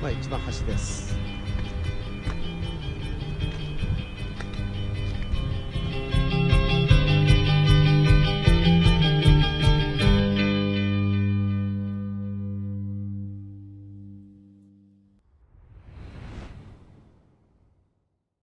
まあ、一番端です。